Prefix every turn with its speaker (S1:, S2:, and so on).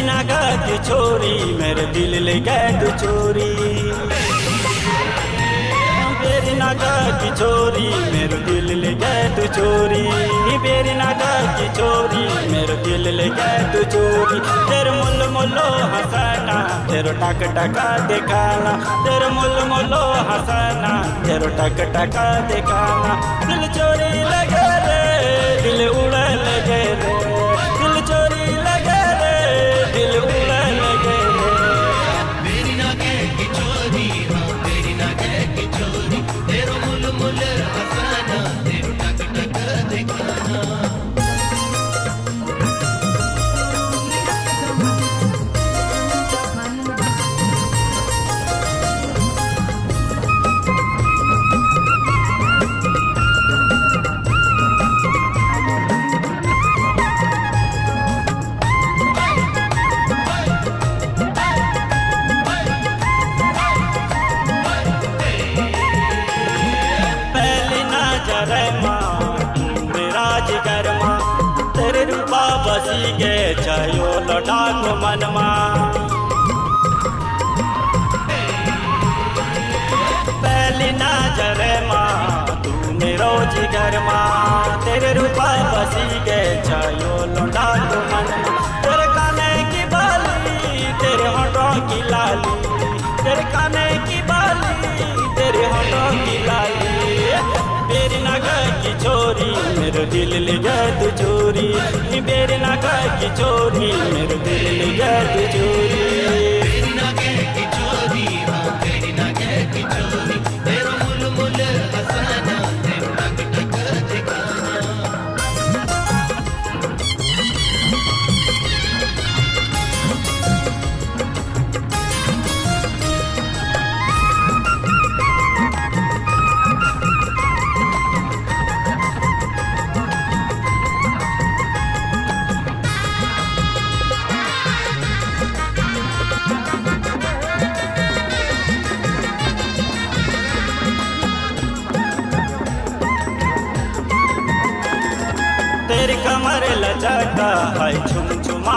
S1: छोरी मेरे दिल ले तू चोरी। बेरी नागा की छोरी मेरे दिल ले तू चोरी। बेरी नागा की छोरी मेरे दिल ले तू चोरी। तेरे मुल मुलो हंसना, तेरो टक टका दिखाना। तेरे मुल मुलो हंसना, तेरो टक टका दिखाना। दिल चोरी चोरी
S2: हाँ
S1: जिगर तेरे रूपा बसी गे चयो लौटा को मन माँ पहली नज़र माँ तू मेरो जिगर माँ तेरे रूपा बसी गे चयो लौटा को मन तेरे काने की बाली, तेरे होठों की लाली, तेरे काने की मेरे दिल ले गया तू चोरी मेरे नगा की चोरी, मेरे दिल ले गया तू चोरी। कमर लचका है छुम